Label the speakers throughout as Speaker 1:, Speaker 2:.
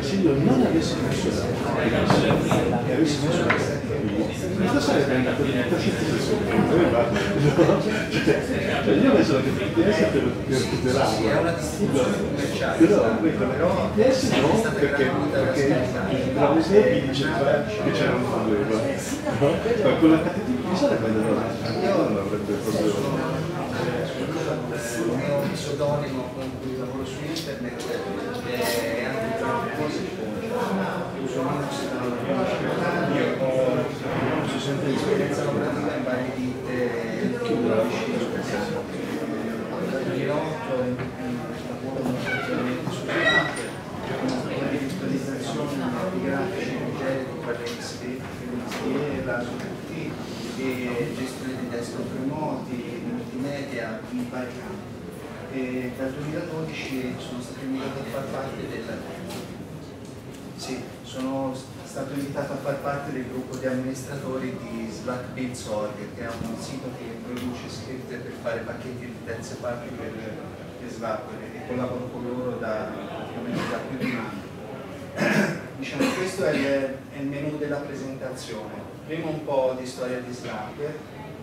Speaker 1: se io non avessi messo la e avessi messo la cosa sarebbe andato di cioè io penso che il PS per, per tutelarlo però il PS no perché, perché la USEP dice che c'era un problema ma con la KTP sarebbe andato avanti non avrebbe problema
Speaker 2: pseudonimo con cui lavoro su internet e anche uso Linux da una io ho sempre esperienza lavorativa in varie ditte Pilotto, lavoro molto su Mac, una visualizzazione di grafici l'XP, la su tutti e gestione di desktop remoti, multimedia in vari campi. E dal 2012 sono stato invitato a far parte del sì, sono stato invitato a far parte del gruppo di amministratori di Slackbits.org che è un sito che produce scritte per fare pacchetti di terze parti per, per Slackware e collaboro con loro da, da più di un anno. diciamo, questo è il, è il menu della presentazione prima un po' di storia di Slack,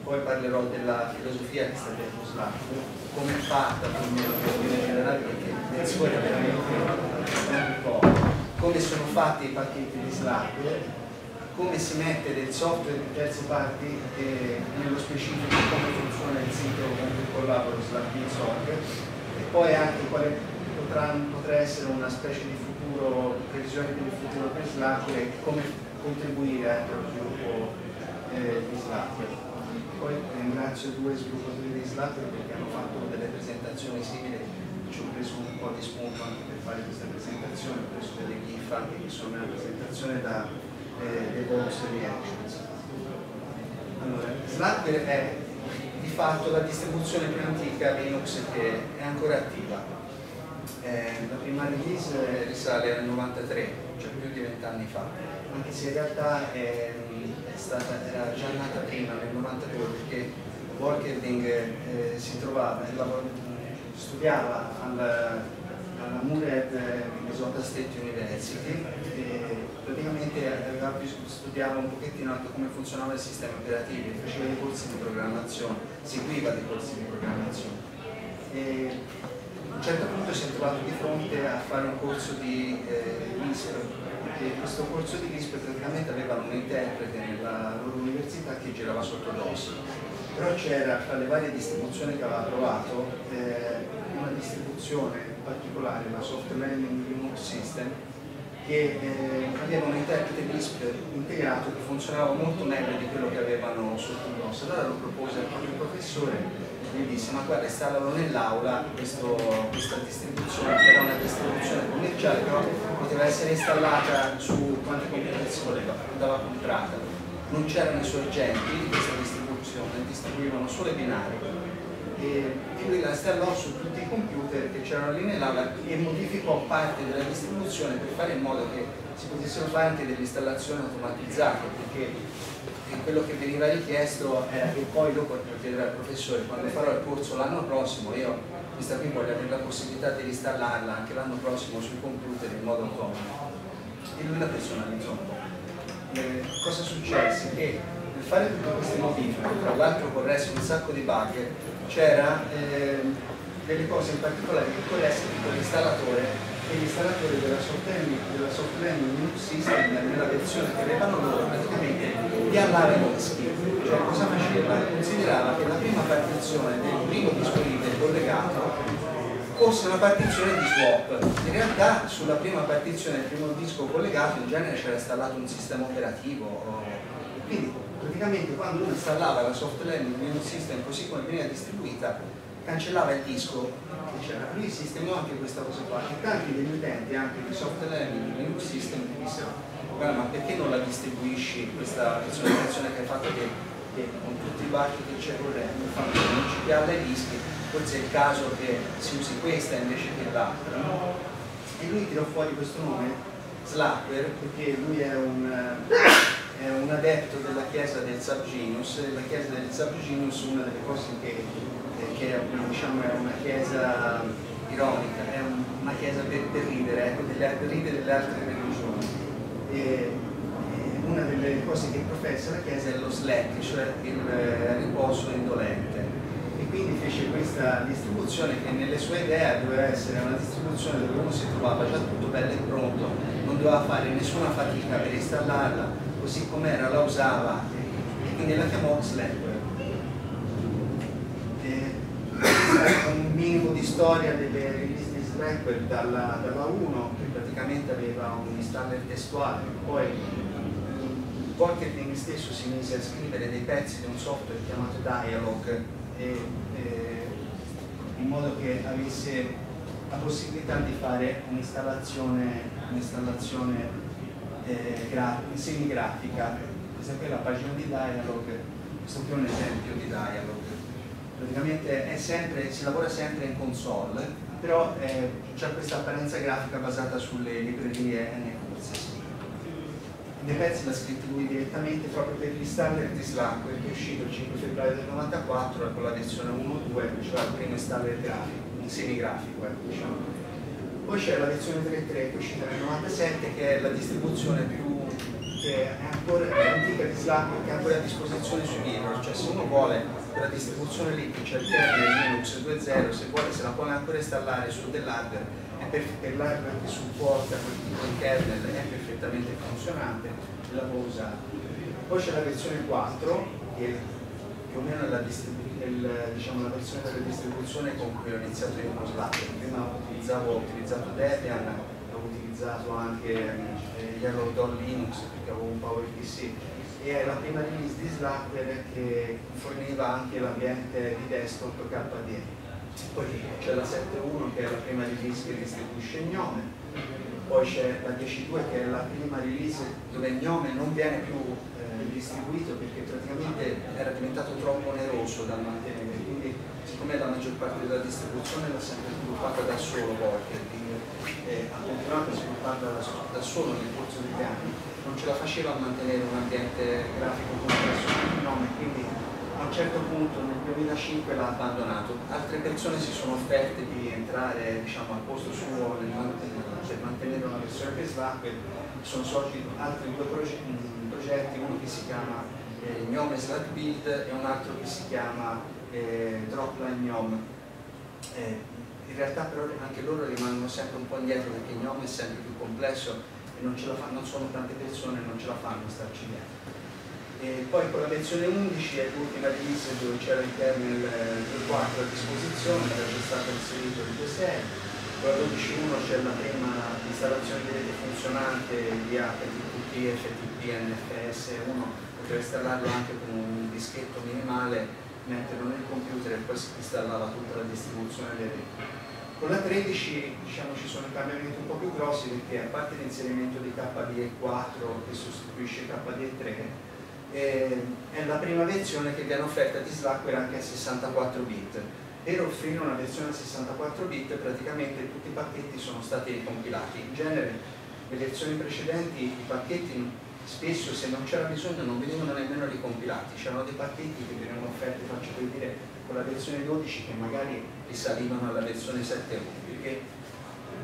Speaker 2: poi parlerò della filosofia che sta dietro Slack, come è fatta più o meno in generale, perché suo è veramente un po', come sono fatti i pacchetti di Slack, come si mette del software di terze parti e nello specifico come funziona il sito con cui collaboro Slack.org e poi anche quale potrà, essere una specie di futuro, previsione del futuro per Slack e come contribuire anche allo sviluppo eh, di Slack. Poi ringrazio due sviluppatori di Slack perché hanno fatto delle presentazioni simili, ci ho preso un po' di spunto anche per fare questa presentazione, ho preso delle GIF anche che sono nella presentazione da eh, DevOps Reactions. Allora, Slack è di fatto la distribuzione più antica Linux che è ancora attiva. Eh, la prima release risale al 93, cioè più di vent'anni fa anche se in realtà è stata, era già nata prima, nel 92, perché Wolkerding eh, si trovava, studiava alla, alla Mured Minnesota State University e praticamente studiava un pochettino anche come funzionava il sistema operativo, faceva dei corsi di programmazione, seguiva dei corsi di programmazione. E a un certo punto si è trovato di fronte a fare un corso di eh, che questo corso di LISP praticamente aveva un interprete nella loro università che girava sotto DOS. Però c'era tra le varie distribuzioni che aveva trovato eh, una distribuzione particolare, la Soft Learning Linux System che eh, aveva un interprete LISP integrato che funzionava molto meglio di quello che avevano sotto DOS. Allora lo propose al proprio professore mi disse ma guarda installalo nell'aula questa distribuzione che era una distribuzione commerciale però poteva essere installata su quanti computer si voleva, andava comprata. Non c'erano i sorgenti di questa distribuzione, distribuivano solo i binari. E, e lui la installò su tutti i computer che c'erano lì nell'aula e modificò parte della distribuzione per fare in modo che si potessero fare anche delle installazioni automatizzate perché e quello che veniva richiesto era che poi dopo per chiedere al professore quando farò il corso l'anno prossimo io questa qui voglio avere la possibilità di installarla anche l'anno prossimo sui computer in modo autonomo e lui la personalizzò un po' eh, cosa successe? che nel fare tutte queste modifiche tra l'altro corresse un sacco di bug c'era eh, delle cose in particolare che corresse tutto l'installatore e l'installatore della software Linux System nella versione che avevano loro praticamente andava in schifo cioè cosa faceva? considerava che la prima partizione del primo disco reader collegato fosse una partizione di swap in realtà sulla prima partizione del primo disco collegato in genere c'era installato un sistema operativo quindi praticamente quando uno installava la software Linux System così come veniva distribuita cancellava il disco che c'era. Lui sistemò anche questa cosa qua e tanti degli utenti anche di software di Linux System mi dissero ma perché non la distribuisci questa personalizzazione che hai fatto che, che con tutti i bug che c'è correndo fanno non ci piace i dischi forse è il caso che si usi questa invece che l'altra no? e lui tirò fuori questo nome Slackware perché lui è un è un adepto della chiesa del Sabginus, la chiesa del Sabginus una delle cose che, che diciamo, è una chiesa ironica, è una chiesa per, per ridere, ecco, per ridere delle altre. E, e una delle cose che professa la chiesa è lo slack, cioè il riposo indolente e quindi fece questa distribuzione che nelle sue idee doveva essere una distribuzione dove uno si trovava già tutto bello e pronto, non doveva fare nessuna fatica per installarla, così com'era la usava e quindi la chiamò Slackware. un minimo di storia delle Slackware dalla, dalla 1 che praticamente aveva un installer testuale, poi Marketing stesso si mise a scrivere dei pezzi di un software chiamato Dialog e, e, in modo che avesse la possibilità di fare un'installazione, un'installazione eh, semigrafica. Questa qui è la pagina di Dialog, questo qui è un esempio di Dialog. Praticamente sempre, si lavora sempre in console, però eh, c'è questa apparenza grafica basata sulle librerie NCourses dei pezzi l'ha scritto lui direttamente proprio per gli standard di Slack che è uscito il 5 febbraio del 94 con la versione 1.2 cioè il primo standard grafico, un semigrafico ecco, diciamo. poi c'è la versione 3.3 che è uscita nel 97 che è la distribuzione più che è ancora è antica di Slack che è ancora a disposizione su Linux cioè se uno vuole quella distribuzione lì che c'è il kernel Linux 2.0 se vuole se la vuole ancora installare su dell'hardware per, per l'hardware che supporta quel tipo di kernel è perfettamente funzionante e la può usare. Poi c'è la versione 4 che più o meno è la, il, diciamo, la versione della distribuzione con cui ho iniziato io con Slack. Prima utilizzavo, ho utilizzato Debian, utilizzato anche eh, Yellow Door Linux perché avevo un PowerPC e è la prima release di Slackware che forniva anche l'ambiente di desktop KDE poi c'è la 7.1 che è la prima release che distribuisce Gnome, poi c'è la 10.2 che è la prima release dove Gnome non viene più eh, distribuito perché praticamente era diventato troppo oneroso da mantenere, quindi siccome la maggior parte della distribuzione l'ha sempre sviluppata da solo Walker, eh, ha continuato a svilupparla da, da solo nel corso degli anni, non ce la faceva a mantenere un ambiente grafico complesso come Gnome, quindi a un certo punto nel 2005 l'ha abbandonato, altre persone si sono offerte di entrare diciamo, al posto suo per mantenere una versione per Slack, sono sorti altri due progetti, uno che si chiama eh, Gnome Slack Build e un altro che si chiama eh, Dropline Gnome. Eh, in realtà però anche loro rimangono sempre un po' indietro perché Gnome è sempre più complesso e non, ce la fa, non sono tante persone, non ce la fanno starci dietro. E poi con la versione 11 è l'ultima release dove c'era il kernel 2.4 a disposizione, era già stato inserito il 2.6, con la 12.1 c'è la prima installazione di rete funzionante di HTTP, FTP, NFS 1, poteva installarlo anche con un dischetto minimale, metterlo nel computer e poi si installava tutta la distribuzione delle reti. Con la 13 diciamo, ci sono cambiamenti un po' più grossi perché a parte l'inserimento di KDE 4 che sostituisce KDE 3 eh, è la prima versione che viene offerta di Slackware anche a 64 bit. Per offrire una versione a 64 bit praticamente tutti i pacchetti sono stati compilati. In genere le versioni precedenti i pacchetti spesso se non c'era bisogno non venivano nemmeno ricompilati, c'erano dei pacchetti che venivano offerti, faccio per dire, con la versione 12 che magari risalivano alla versione 7.1 perché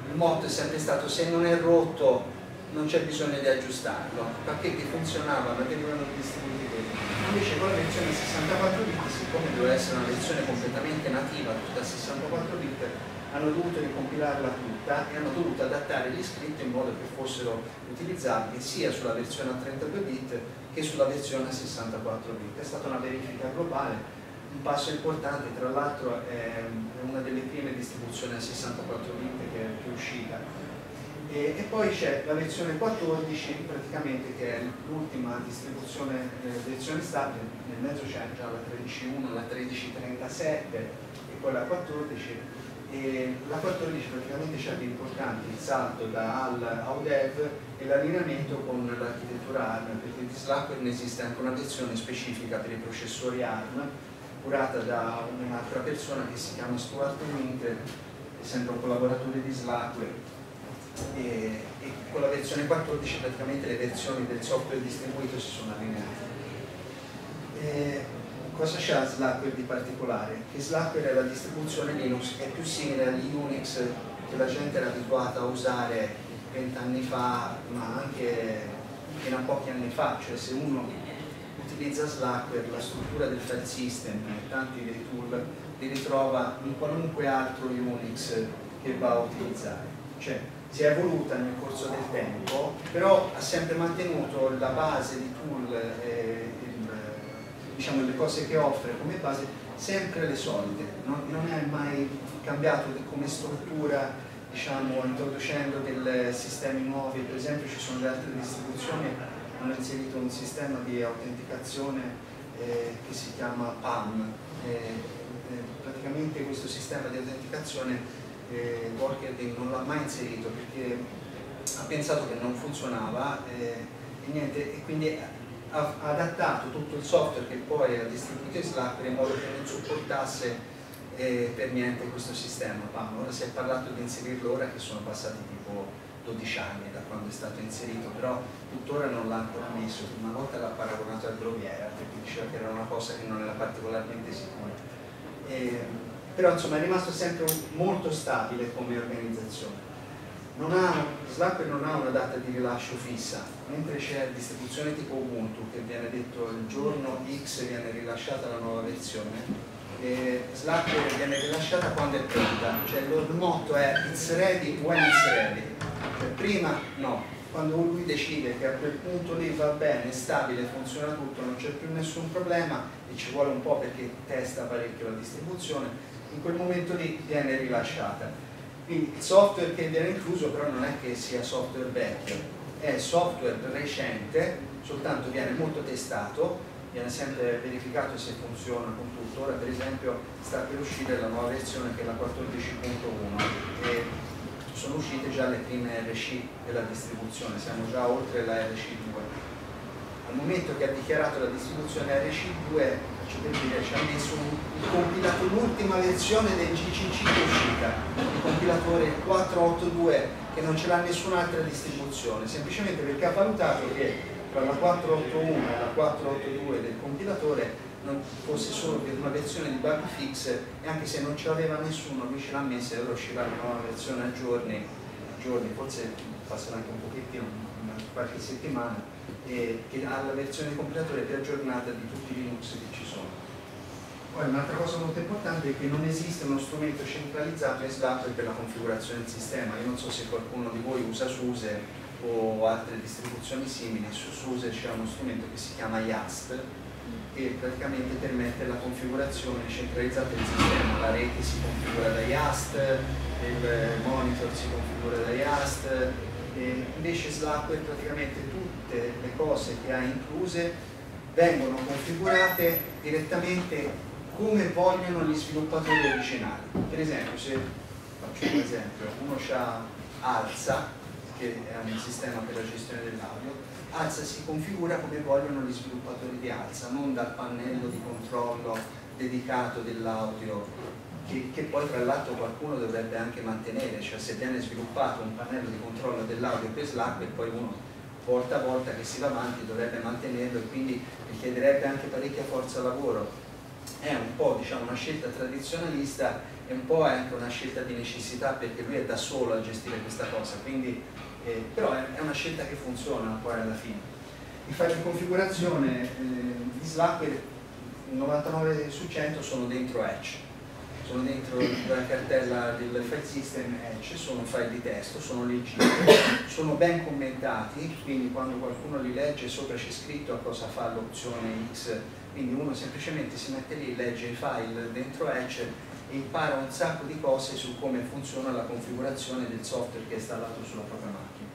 Speaker 2: il motto è sempre stato se non è rotto non c'è bisogno di aggiustarlo, i pacchetti funzionavano e venivano distribuiti bene. Invece con la versione 64 bit, siccome doveva essere una versione completamente nativa, tutta 64 bit, hanno dovuto ricompilarla tutta e hanno dovuto adattare gli scritti in modo che fossero utilizzabili sia sulla versione a 32 bit che sulla versione a 64 bit. È stata una verifica globale, un passo importante, tra l'altro è una delle prime distribuzioni a 64 bit che è uscita. E, e poi c'è la versione 14 praticamente che è l'ultima distribuzione eh, versione stabile, nel mezzo c'è già la 13.1, la 13.37 e poi la 14 e la 14 praticamente c'è di importante il salto da AL a UDEV e l'allineamento con l'architettura ARM perché di Slackware ne esiste anche una versione specifica per i processori ARM curata da un'altra persona che si chiama Stuart Winter è sempre un collaboratore di Slackware e, e, con la versione 14 praticamente le versioni del software distribuito si sono allineate. E, cosa c'ha Slackware di particolare? Che Slackware è la distribuzione Linux è più simile agli Unix che la gente era abituata a usare vent'anni fa, ma anche fino a pochi anni fa, cioè se uno utilizza Slackware, la struttura del file system e tanti dei tool li ritrova in qualunque altro Unix che va a utilizzare. Cioè, si è evoluta nel corso del tempo, però ha sempre mantenuto la base di tool e il, diciamo, le cose che offre come base sempre le solite, non, non è mai cambiato come struttura diciamo, introducendo dei sistemi nuovi, per esempio ci sono le altre distribuzioni hanno inserito un sistema di autenticazione eh, che si chiama PAM. Eh, eh, praticamente questo sistema di autenticazione eh, Workerding non l'ha mai inserito perché ha pensato che non funzionava eh, e, niente, e quindi ha adattato tutto il software che poi ha distribuito in Slack in modo che non supportasse eh, per niente questo sistema PAM. Ora si è parlato di inserirlo ora che sono passati tipo 12 anni quando è stato inserito, però tuttora non l'ha ancora messo, una volta l'ha paragonato al Groviera perché diceva che era una cosa che non era particolarmente sicura. E, però insomma è rimasto sempre molto stabile come organizzazione. Non ha, Slackware non ha una data di rilascio fissa, mentre c'è distribuzione tipo Ubuntu che viene detto il giorno X viene rilasciata la nuova versione, eh, Slack viene rilasciata quando è pronta, cioè il motto è it's ready when it's ready, cioè, prima no, quando lui decide che a quel punto lì va bene, è stabile, funziona tutto, non c'è più nessun problema e ci vuole un po' perché testa parecchio la distribuzione, in quel momento lì viene rilasciata. Quindi il software che viene incluso però non è che sia software vecchio, è software recente, soltanto viene molto testato, viene sempre verificato se funziona con tutto. Ora per esempio sta per uscire la nuova versione che è la 14.1 e sono uscite già le prime RC della distribuzione, siamo già oltre la RC2. Al momento che ha dichiarato la distribuzione RC2, faccio per dire, ci ha messo il compilato l'ultima versione del GCC che è uscita, il compilatore 482 che non ce l'ha nessun'altra distribuzione, semplicemente perché ha valutato che tra la 481 e la 482 del compilatore fosse solo per una versione di bug fix e anche se non ce l'aveva nessuno lui ce l'ha messa e ora uscirà una nuova versione a giorni, giorni forse passerà anche un pochettino qualche settimana e che ha la versione di compilatore più aggiornata di tutti i Linux che ci sono. Poi un'altra cosa molto importante è che non esiste uno strumento centralizzato in Slack per la configurazione del sistema. Io non so se qualcuno di voi usa SUSE o altre distribuzioni simili, su SUSE c'è uno strumento che si chiama YAST che praticamente permette la configurazione centralizzata del sistema, la rete si configura da YAST, il monitor si configura da YAST, e invece Slackware praticamente tutte le cose che ha incluse vengono configurate direttamente come vogliono gli sviluppatori originali. Per esempio, se faccio un esempio, uno ha Alza, che è un sistema per la gestione dell'audio, Alza si configura come vogliono gli sviluppatori di Alza, non dal pannello di controllo dedicato dell'audio, che, che, poi tra l'altro qualcuno dovrebbe anche mantenere, cioè se viene sviluppato un pannello di controllo dell'audio per Slack e poi uno volta a volta che si va avanti dovrebbe mantenerlo e quindi richiederebbe anche parecchia forza lavoro. È un po' diciamo, una scelta tradizionalista e un po' anche una scelta di necessità perché lui è da solo a gestire questa cosa, quindi eh, però è, è, una scelta che funziona poi alla fine. I file di configurazione eh, di Slack il 99 su 100 sono dentro Edge, sono dentro la cartella del file system Edge, sono file di testo, sono leggibili, sono ben commentati, quindi quando qualcuno li legge sopra c'è scritto a cosa fa l'opzione X, quindi uno semplicemente si mette lì, legge i file dentro Edge e impara un sacco di cose su come funziona la configurazione del software che è installato sulla propria macchina.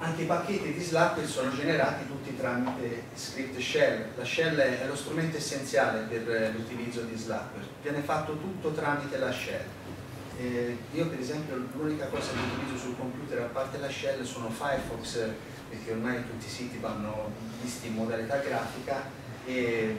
Speaker 2: Anche i pacchetti di Slack sono generati tutti tramite script shell. La shell è lo strumento essenziale per l'utilizzo di Slack. Viene fatto tutto tramite la shell. Eh, io per esempio l'unica cosa che utilizzo sul computer a parte la shell sono Firefox perché ormai tutti i siti vanno visti in modalità grafica e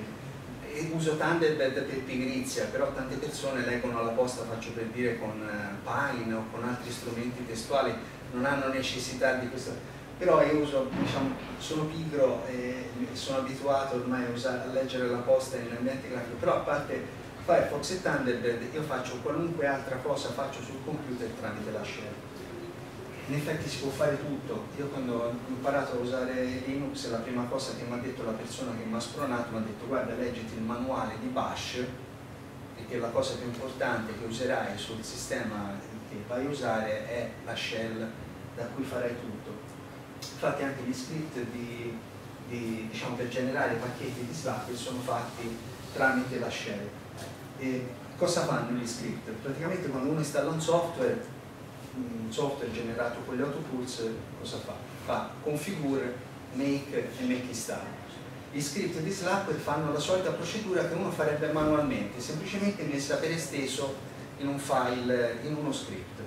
Speaker 2: uso Thunderbird per pigrizia, però tante persone leggono la posta, faccio per dire, con eh, Pine o con altri strumenti testuali, non hanno necessità di questo. Però io uso, diciamo, sono pigro e sono abituato ormai a, usare, a leggere la posta in ambiente grafico, però a parte Firefox e Thunderbird io faccio qualunque altra cosa faccio sul computer tramite la shell in effetti si può fare tutto. Io quando ho imparato a usare Linux, la prima cosa che mi ha detto la persona che mi ha spronato, mi ha detto guarda leggiti il manuale di Bash, perché la cosa più importante che userai sul sistema che vai a usare è la shell da cui farai tutto. Infatti anche gli script di, di, diciamo, per generare pacchetti di Slack sono fatti tramite la shell. E cosa fanno gli script? Praticamente quando uno installa un software un software generato con le autotools cosa fa? Fa configure, make e make install. Gli script di Slack fanno la solita procedura che uno farebbe manualmente, semplicemente messa per esteso in un file, in uno script.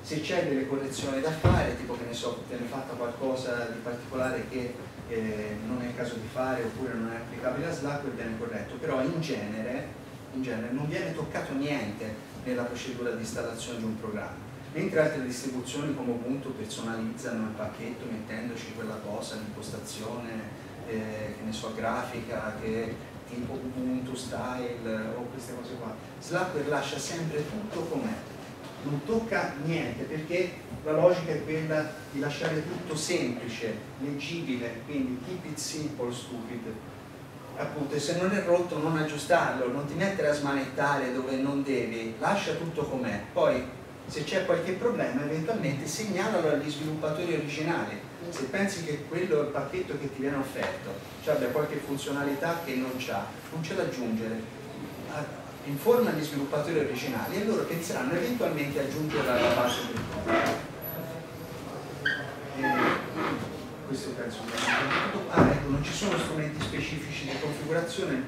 Speaker 2: Se c'è delle correzioni da fare, tipo che ne so, viene fatta qualcosa di particolare che eh, non è il caso di fare oppure non è applicabile a Slack, viene corretto, però in genere, in genere non viene toccato niente nella procedura di installazione di un programma mentre altre distribuzioni come Ubuntu personalizzano il pacchetto mettendoci quella cosa, l'impostazione, eh, che ne so, grafica, che tipo Ubuntu style o queste cose qua. Slackware lascia sempre tutto com'è, non tocca niente perché la logica è quella di lasciare tutto semplice, leggibile, quindi keep it simple, stupid. Appunto, e se non è rotto non aggiustarlo, non ti mettere a smanettare dove non devi, lascia tutto com'è. Poi se c'è qualche problema eventualmente segnalalo agli sviluppatori originali. Se pensi che quello è il pacchetto che ti viene offerto cioè abbia qualche funzionalità che non c'ha non c'è da aggiungere. Informa gli sviluppatori originali e loro penseranno eventualmente a aggiungerla alla base del codice questo penso ah, ecco, non ci sono strumenti specifici di configurazione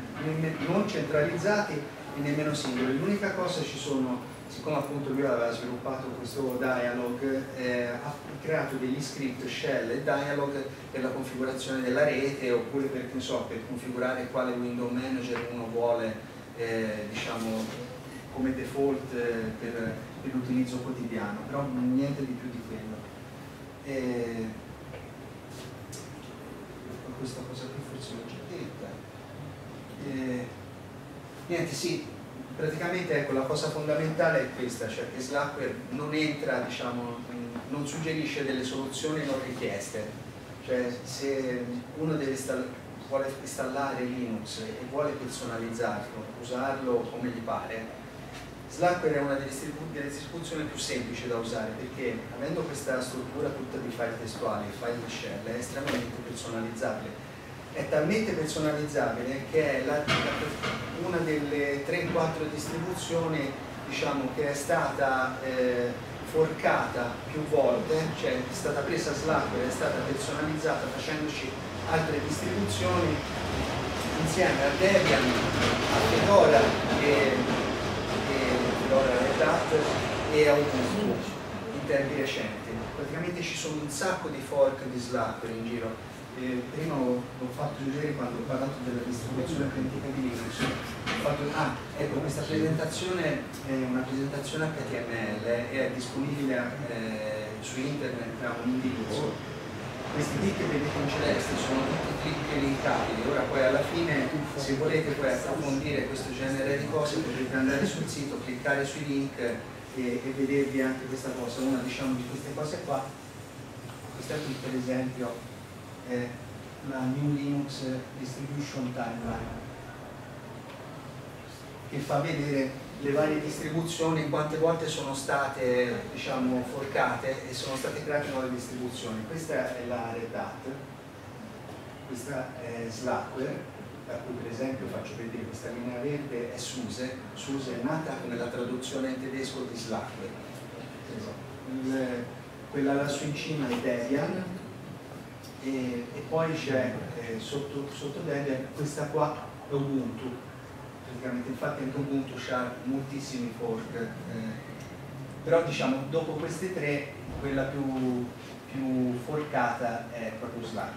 Speaker 2: non centralizzati e nemmeno singoli. L'unica cosa ci sono siccome appunto lui aveva sviluppato questo dialog, eh, ha creato degli script shell e dialog per la configurazione della rete oppure per, so, per configurare quale window manager uno vuole eh, diciamo, come default eh, per, per l'utilizzo quotidiano, però niente di più di quello. E, questa cosa qui forse l'ho già detta. E, niente, sì, praticamente ecco, la cosa fondamentale è questa, cioè che Slackware non entra, diciamo, non suggerisce delle soluzioni non richieste, cioè se uno install vuole installare Linux e vuole personalizzarlo, usarlo come gli pare, Slackware è una delle, distribuzioni più semplici da usare perché avendo questa struttura tutta di file testuali, file di shell, è estremamente personalizzabile è talmente personalizzabile che è la, una delle 3-4 distribuzioni diciamo, che è stata eh, forcata più volte, cioè è stata presa Slackware, è stata personalizzata facendoci altre distribuzioni insieme a Debian, a Fedora e, e Fedora Red Hat e a Ubuntu in tempi recenti. Praticamente ci sono un sacco di fork di Slackware in giro eh, prima l'ho fatto vedere quando ho parlato della distribuzione critica di Linux. Fatto, ah, ecco, questa presentazione è una presentazione HTML, è disponibile eh, su internet a un indirizzo. Questi clic che vedete in celeste sono tutti clic linkabili, ora poi alla fine se volete poi approfondire questo genere di cose potete andare sul sito, cliccare sui link e, e vedervi anche questa cosa, una diciamo di queste cose qua, questa qui per esempio è la New Linux Distribution Timeline che fa vedere le varie distribuzioni, quante volte sono state diciamo, forcate e sono state create nuove distribuzioni. Questa è la Red Hat, questa è Slackware, da cui per esempio faccio vedere questa linea verde è SUSE, SUSE è nata come la traduzione in tedesco di Slackware. quella lassù in cima è Debian, e, e poi c'è eh, sotto, sotto Debian questa qua è Ubuntu. Praticamente infatti anche Ubuntu ha moltissimi fork eh, però diciamo dopo queste tre quella più, più forcata è proprio Slack.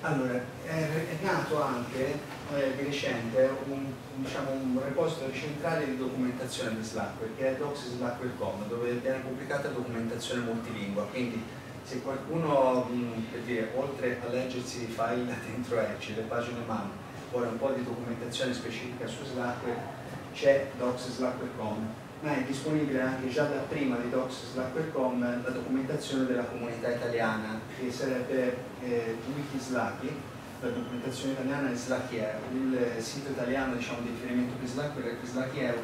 Speaker 2: Allora, è, nato anche eh, di recente un, diciamo, un repository centrale di documentazione di Slackware che è docs.slackware.com dove viene pubblicata documentazione multilingua, quindi se qualcuno, mh, per dire, oltre a leggersi i file dentro Edge, le pagine MAM, vuole un po' di documentazione specifica su Slackware, c'è docs.slackware.com ma è disponibile anche già da prima di docs.slackware.com la documentazione della comunità italiana che sarebbe eh, Wikislacki, la documentazione italiana è Slackiero, il sito italiano diciamo, di riferimento per Slackware è Slackiero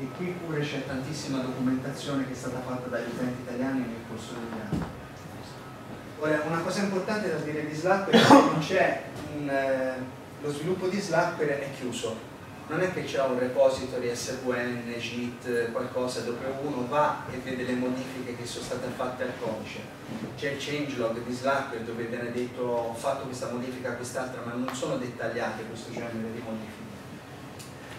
Speaker 2: e qui pure c'è tantissima documentazione che è stata fatta dagli utenti italiani nel corso degli anni. Ora, una cosa importante da dire di Slackware è che non c'è eh, lo sviluppo di Slackware è chiuso, non è che c'è un repository SVN, JIT, qualcosa dove uno va e vede le modifiche che sono state fatte al codice. C'è il changelog di Slack dove viene detto ho fatto questa modifica, quest'altra, ma non sono dettagliate questo genere di modifiche.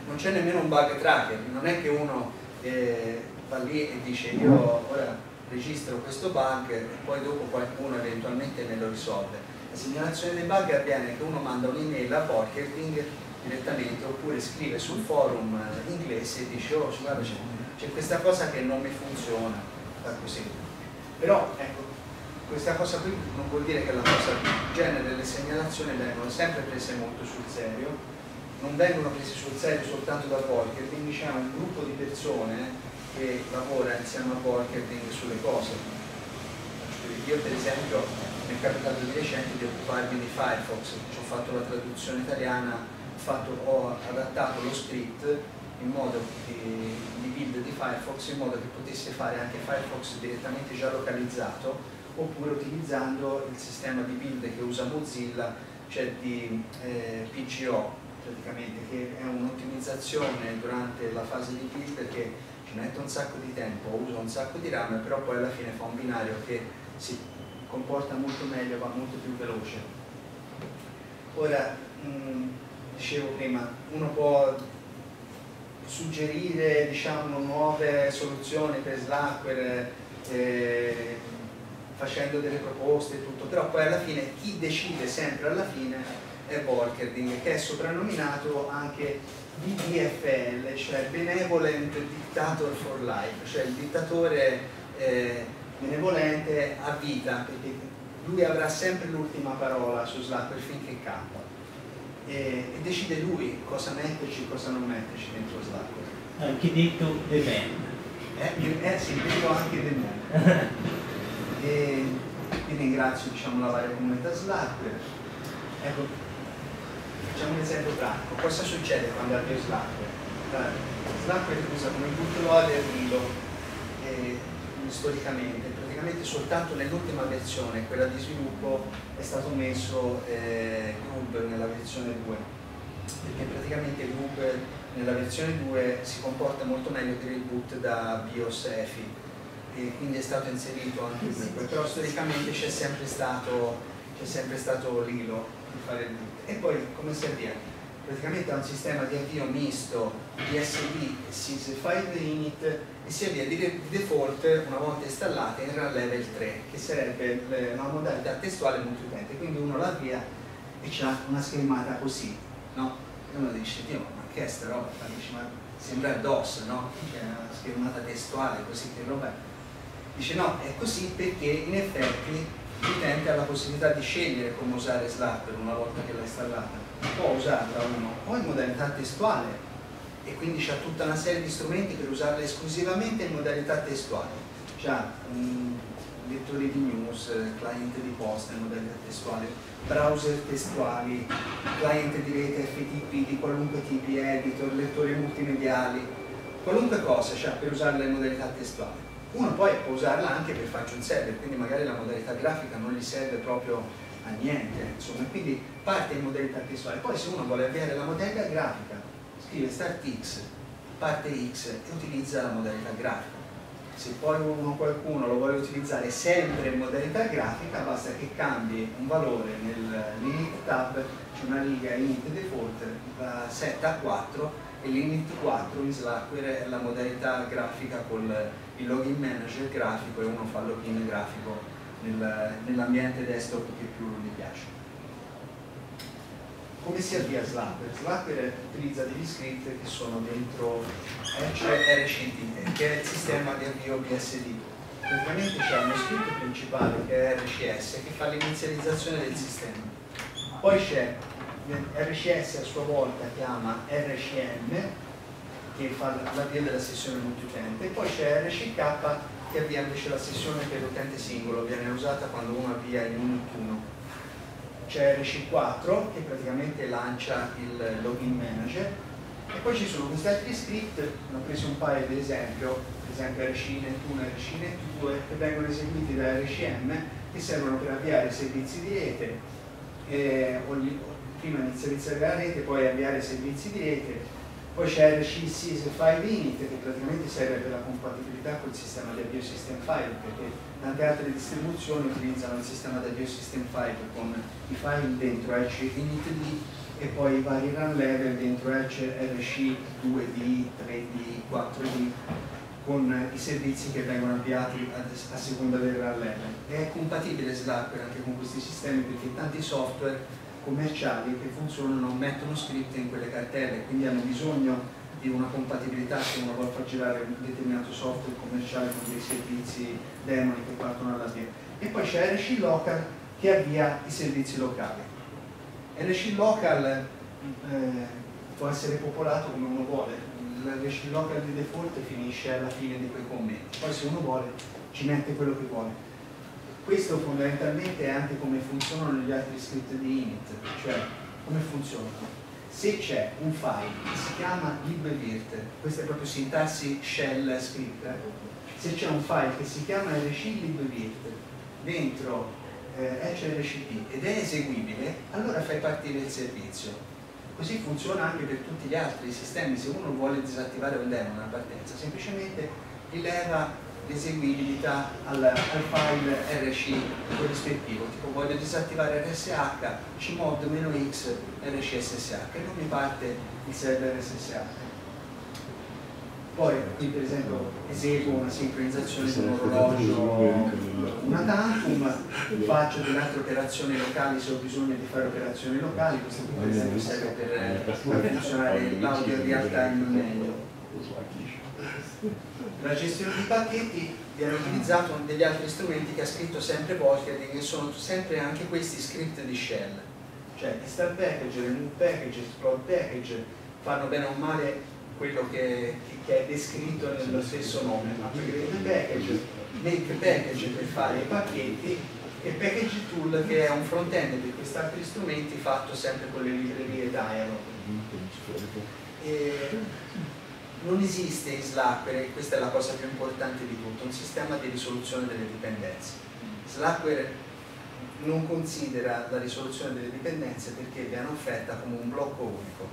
Speaker 2: Non c'è nemmeno un bug tracker, non è che uno eh, va lì e dice io ora registro questo bug e poi dopo qualcuno eventualmente me lo risolve. La segnalazione dei bug avviene che uno manda un'email a Borkerding direttamente oppure scrive sul forum inglese e dice oh guarda c'è questa cosa che non mi funziona fa così. Però ecco questa cosa qui non vuol dire che la cosa in genere le segnalazioni vengono sempre prese molto sul serio non vengono prese sul serio soltanto da Volker quindi c'è un gruppo di persone che lavora insieme a Volker sulle cose. Io per esempio mi è capitato di recente di occuparmi di Firefox ci ho fatto la traduzione italiana fatto, ho adattato lo script in modo di, di build di Firefox in modo che potesse fare anche Firefox direttamente già localizzato oppure utilizzando il sistema di build che usa Mozilla, cioè di eh, PGO praticamente, che è un'ottimizzazione durante la fase di build che ci mette un sacco di tempo, usa un sacco di RAM, però poi alla fine fa un binario che si comporta molto meglio, va molto più veloce. Ora, mh, mm, dicevo prima, uno può suggerire diciamo, nuove soluzioni per Slackware eh, facendo delle proposte e tutto, però poi alla fine chi decide sempre alla fine è Volkerding che è soprannominato anche BDFL, cioè Benevolent Dictator for Life, cioè il dittatore eh, benevolente a vita, perché lui avrà sempre l'ultima parola su Slackware finché campa e, decide lui cosa metterci e cosa non metterci dentro Slack.
Speaker 3: Anche detto The Man.
Speaker 2: Eh, eh sì, detto anche The Man. e, quindi ringrazio diciamo, la varia comunità Slack. Ecco, facciamo un esempio pratico. Cosa succede quando avvio Slack? Slack usa come bootloader Rilo eh, storicamente praticamente soltanto nell'ultima versione, quella di sviluppo, è stato messo eh, Grub nella versione 2, perché praticamente Grub nella versione 2 si comporta molto meglio di reboot da BIOS EFI e quindi è stato inserito anche qui, però storicamente c'è sempre stato, sempre stato l'ILO di fare il boot. E poi come si avviene? praticamente ha un sistema di avvio misto DSB e SYS file init e si avvia di default una volta installata in RAR level 3 che sarebbe una modalità testuale multiutente quindi uno la avvia e c'è una schermata così no? e uno dice Dio ma che è sta roba? Dice, ma sembra DOS no? c'è una schermata testuale così che roba è dice no è così perché in effetti l'utente ha la possibilità di scegliere come usare Slack una volta che l'ha installata può usarla uno o in modalità testuale e quindi c'è tutta una serie di strumenti per usarla esclusivamente in modalità testuale c'ha um, lettori di news, client di posta in modalità testuale browser testuali, client di rete FTP di qualunque tipo, editor, lettori multimediali qualunque cosa c'ha per usarla in modalità testuale uno poi può usarla anche per farci un server, quindi magari la modalità grafica non gli serve proprio a niente, insomma, quindi parte in modalità testuale. Poi se uno vuole avviare la modalità grafica, scrive start X, parte X e utilizza la modalità grafica. Se poi uno, qualcuno lo vuole utilizzare sempre in modalità grafica, basta che cambi un valore nell'init tab, c'è una riga init default da 7 a 4 e l'init 4 in Slackware è la modalità grafica con il login manager grafico e uno fa login grafico nel, nell'ambiente desktop che più gli piace. Come si avvia Slackware? Slackware utilizza degli script che sono dentro RCD, che è il sistema di avvio BSD. Praticamente c'è uno script principale che è RCS che fa l'inizializzazione del sistema. Poi c'è RCS a sua volta chiama RCM che fa l'avvio della sessione multiutente e poi c'è RCK che avvia invece la sessione per l'utente singolo, viene usata quando uno avvia in un 1 c'è RC4 che praticamente lancia il login manager. E poi ci sono questi altri script, ne ho preso un paio ad esempio, per esempio RC21 e RC22 che vengono eseguiti da RCM che servono per avviare i servizi di rete, eh, prima inizializzare la rete, poi avviare i servizi di rete. Poi c'è RCC File Init che praticamente serve per la compatibilità col sistema di avvio file perché tante altre distribuzioni utilizzano il sistema di avvio system file con i file dentro RC initd e poi i vari run level dentro RC 2D, 3D, 4D con i servizi che vengono avviati a, seconda del run level. È compatibile Slackware anche con questi sistemi perché tanti software commerciali che funzionano mettono script in quelle cartelle, quindi hanno bisogno di una compatibilità se uno vuole far girare un determinato software commerciale con dei servizi demoni che partono dall'avvio. E poi c'è RC Local che avvia i servizi locali. RC Local eh, può essere popolato come uno vuole, l'RC Local di default finisce alla fine di quei commenti, poi se uno vuole ci mette quello che vuole questo fondamentalmente è anche come funzionano gli altri script di init, cioè come funzionano. Se c'è un file che si chiama libvirt, questa è proprio sintassi shell script, eh? se c'è un file che si chiama rc libvirt dentro eh, HRCP ed è eseguibile, allora fai partire il servizio. Così funziona anche per tutti gli altri sistemi, se uno vuole disattivare un daemon a partenza, semplicemente rileva l'eseguibilità al, al, file RC corrispettivo, tipo voglio disattivare RSH, cmod-x RCSSH e non mi parte il server SSH. Poi qui per esempio eseguo una sincronizzazione di un orologio, una tantum, faccio delle altre operazioni locali se ho bisogno di fare operazioni locali, questo qui per esempio serve per far funzionare l'audio real time meglio. La gestione di pacchetti viene utilizzato uno degli altri strumenti che ha scritto sempre Volker che sono sempre anche questi script di shell. Cioè install package, remove package, explode package fanno bene o male quello che, che è descritto nello stesso nome upgrade package, make package per fare i pacchetti e package tool che è un front-end di questi altri strumenti fatto sempre con le librerie dialog. E non esiste in Slackware, e questa è la cosa più importante di tutto, un sistema di risoluzione delle dipendenze. Slackware non considera la risoluzione delle dipendenze perché viene offerta come un blocco unico,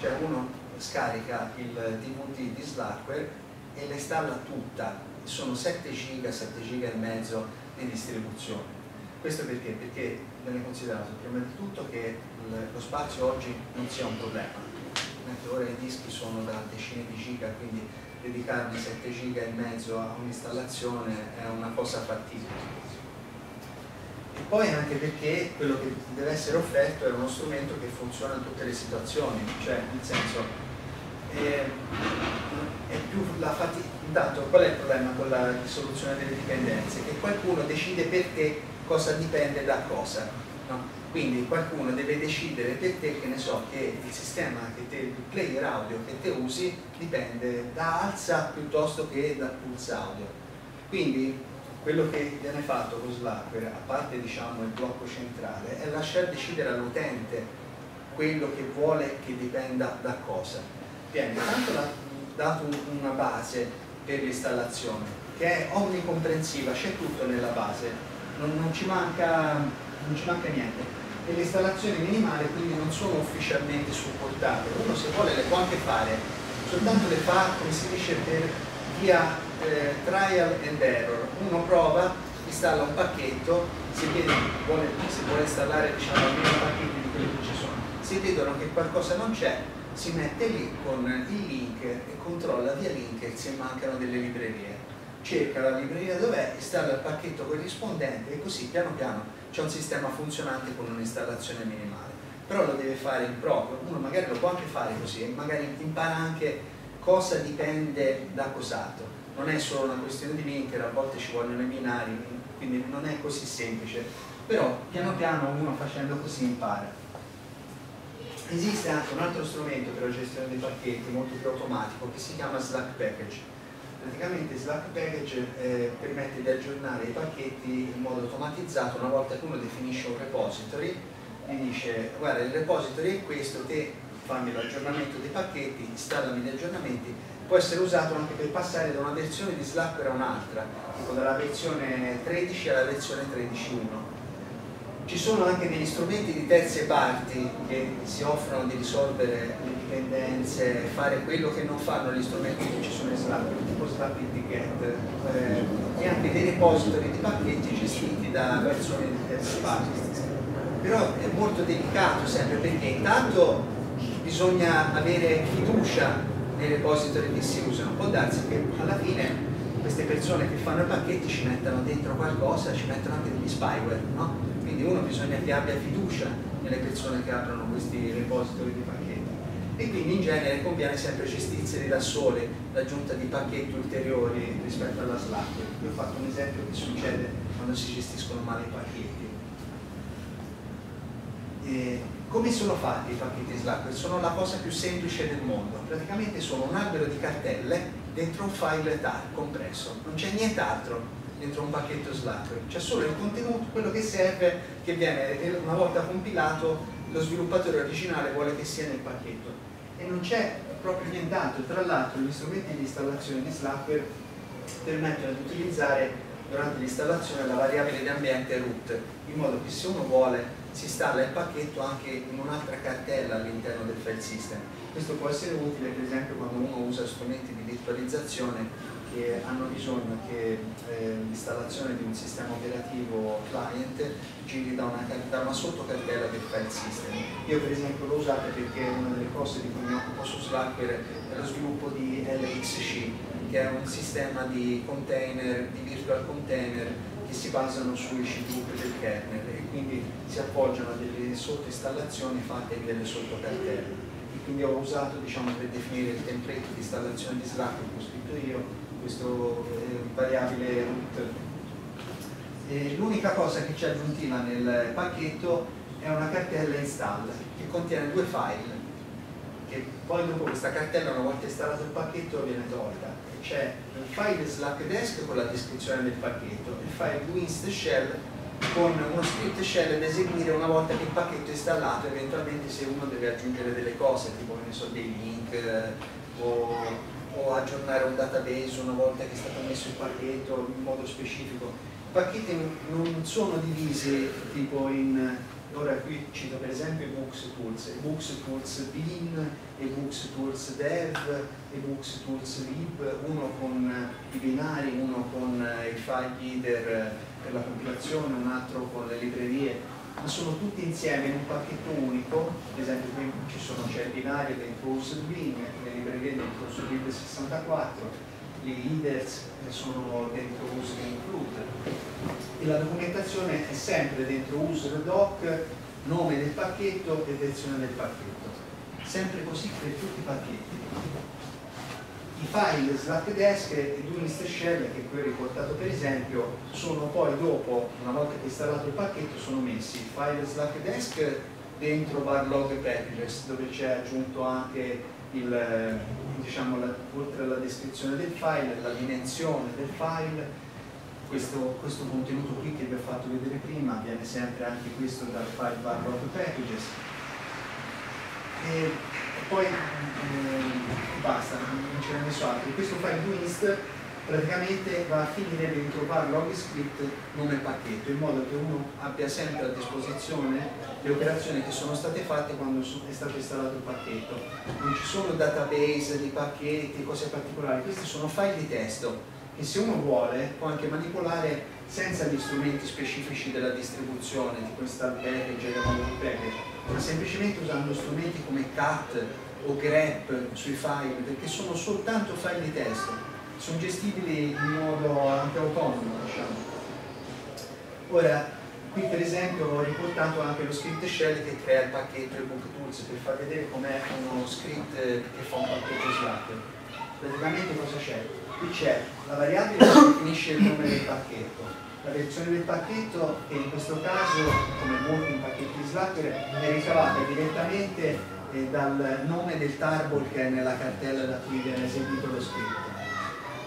Speaker 2: cioè uno scarica il DVD di Slackware e la installa tutta, sono 7 giga, 7 giga e mezzo di distribuzione. Questo perché? Perché viene considerato prima di tutto che lo spazio oggi non sia un problema, mentre ora i dischi sono da decine di giga, quindi dedicarmi 7 giga e mezzo a un'installazione è una cosa fattibile. E poi anche perché quello che deve essere offerto è uno strumento che funziona in tutte le situazioni, cioè nel senso è, è più la fatica. Intanto qual è il problema con la risoluzione delle dipendenze? Che qualcuno decide per te cosa dipende da cosa. No? Quindi qualcuno deve decidere per te, che ne so, che il sistema, che te, il player audio che te usi dipende da alza piuttosto che da pulse audio. Quindi quello che viene fatto con Slackware, a parte diciamo, il blocco centrale, è lasciare decidere all'utente quello che vuole che dipenda da cosa. Viene tanto dato una base per l'installazione che è omnicomprensiva, c'è tutto nella base, non, non, ci manca, non ci manca niente installazioni minimali quindi non sono ufficialmente supportate. Uno se vuole le può anche fare, soltanto le fa, come si dice, per via eh, trial and error. Uno prova, installa un pacchetto, se, vede, vuole, se vuole installare diciamo, almeno pacchetti di quelli che ci sono, se vedono che qualcosa non c'è, si mette lì con il link e controlla via link se mancano delle librerie. Cerca la libreria dov'è, installa il pacchetto corrispondente e così piano piano c'è un sistema funzionante con un'installazione minimale. però lo deve fare in proprio, uno magari lo può anche fare così, magari impara anche cosa dipende da cos'altro, non è solo una questione di linker, a volte ci vogliono i binari, quindi non è così semplice, però piano piano uno facendo così impara. Esiste anche un altro strumento per la gestione dei pacchetti molto più automatico che si chiama Slack Package. Praticamente Slack Package eh, permette di aggiornare i pacchetti in modo automatizzato. Una volta che uno definisce un repository e dice guarda il repository è questo, te fammi l'aggiornamento dei pacchetti, installami gli aggiornamenti, può essere usato anche per passare da una versione di Slack a un'altra, tipo dalla versione 13 alla versione 13.1 ci sono anche degli strumenti di terze parti che si offrono di risolvere le dipendenze, fare quello che non fanno gli strumenti che ci sono in Slack, tipo Slack Etiquette, eh, e anche dei repository di pacchetti gestiti da persone di terze parti. Però è molto delicato sempre perché intanto bisogna avere fiducia nei repository che si usano, può darsi che alla fine queste persone che fanno i pacchetti ci mettano dentro qualcosa, ci mettono anche degli spyware, no? quindi uno bisogna che abbia fiducia nelle persone che aprono questi repository di pacchetti e quindi in genere conviene sempre gestirseli da sole l'aggiunta di pacchetti ulteriori rispetto alla Slack. Io ho fatto un esempio che succede quando si gestiscono male i pacchetti. E come sono fatti i pacchetti Slack? Sono la cosa più semplice del mondo. Praticamente sono un albero di cartelle dentro un file TAR compresso, non c'è nient'altro dentro un pacchetto Slack, c'è solo il contenuto, quello che serve, che viene una volta compilato, lo sviluppatore originale vuole che sia nel pacchetto. E non c'è proprio nient'altro, tra l'altro gli strumenti di installazione di Slackware permettono di utilizzare durante l'installazione la variabile di ambiente root, in modo che se uno vuole si installa il pacchetto anche in un'altra cartella all'interno del file system. Questo può essere utile per esempio quando uno usa strumenti di virtualizzazione che hanno bisogno che eh, l'installazione di un sistema operativo client giri da una, da una sottocartella del file system. Io per esempio l'ho usata perché una delle cose di cui mi occupo su Slackware è lo sviluppo di LXC, che è un sistema di container, di virtual container che si basano sui CPU del kernel e quindi si appoggiano a delle sottoinstallazioni fatte in delle sottocartelle. E quindi ho usato diciamo, per definire il template di installazione di Slack che ho scritto io questo eh, variabile root. L'unica cosa che c'è aggiuntiva nel pacchetto è una cartella install che contiene due file che poi dopo questa cartella una volta installato il pacchetto viene tolta c'è il file slackdesk con la descrizione del pacchetto il file winst shell con uno script shell da eseguire una volta che il pacchetto è installato eventualmente se uno deve aggiungere delle cose tipo so, dei link eh, o o aggiornare un database una volta che è stato messo il pacchetto in modo specifico. I pacchetti non sono divisi tipo in, ora qui cito per esempio i Books Tools, i Books Tools Bin, i Books Tools Dev, i Books Tools Lib, uno con i binari, uno con i file header per la compilazione, un altro con le librerie ma sono tutti insieme in un pacchetto unico, ad esempio qui ci sono, c'è il binario dentro USBin, le librerie dentro USBin 64, i leaders sono dentro user include e la documentazione è sempre dentro user doc, nome del pacchetto e versione del pacchetto, sempre così per tutti i pacchetti i file Slackdesk e Dunist Shell, che qui ho riportato per esempio, sono poi dopo, una volta che installato il pacchetto, sono messi il file Slackdesk dentro barlog packages, dove c'è aggiunto anche il, diciamo, la, oltre alla descrizione del file, la dimensione del file, questo, questo, contenuto qui che vi ho fatto vedere prima viene sempre anche questo dal file barlog packages. E, poi eh, basta, non ce n'è messo altro. Questo file winst praticamente va a finire dentro var log script nome pacchetto, in modo che uno abbia sempre a disposizione le operazioni che sono state fatte quando è stato installato il pacchetto. Non ci sono database di pacchetti, cose particolari, questi sono file di testo che se uno vuole può anche manipolare senza gli strumenti specifici della distribuzione, tipo install package e package, ma semplicemente usando strumenti come cat o grep sui file, perché sono soltanto file di testo, sono gestibili in modo anche autonomo, diciamo. Ora, Qui per esempio ho riportato anche lo script shell che crea il pacchetto ebook tools per far vedere com'è uno script che fa un pacchetto Slack. Praticamente cosa c'è? Qui c'è la variabile che definisce il nome del pacchetto, la versione del pacchetto che in questo caso, come molti pacchetti Slack, è ricavata direttamente eh, dal nome del tarball che è nella cartella da cui viene eseguito lo script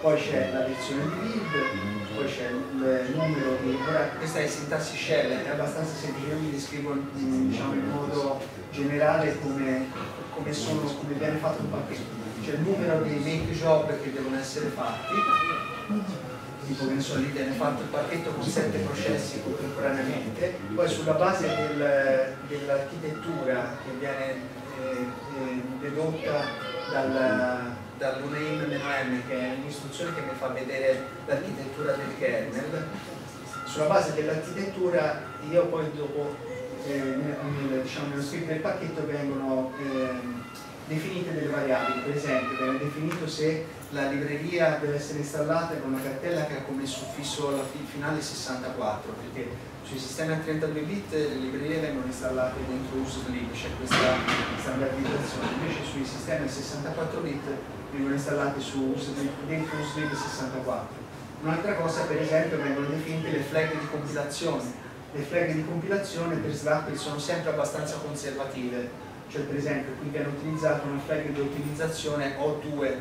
Speaker 2: poi c'è la versione di build, poi c'è il numero di... Ora, questa è sintassi shell, è abbastanza semplice, io vi descrivo in, diciamo, in modo generale come, come, sono, come viene fatto un pacchetto. C'è il numero di make job che devono essere fatti, tipo che ne so, lì viene fatto il pacchetto con sette processi contemporaneamente, poi sulla base del, dell'architettura che viene eh, eh, dedotta dal dall'UNAIM-M che è un'istruzione che mi fa vedere l'architettura del kernel. Sulla base dell'architettura io poi dopo, eh, nel, diciamo, nello script del pacchetto vengono eh, definite delle variabili, per esempio viene definito se la libreria deve essere installata con una cartella che ha come suffisso finale 64, perché sui sistemi a 32 bit le librerie vengono installate dentro uslib, c'è questa standardizzazione, invece sui sistemi a 64 bit vengono installati su dentro uslib 64. Un'altra cosa per esempio vengono definite le flag di compilazione. Le flag di compilazione per Slack sono sempre abbastanza conservative, cioè per esempio qui viene utilizzata una flag di ottimizzazione O2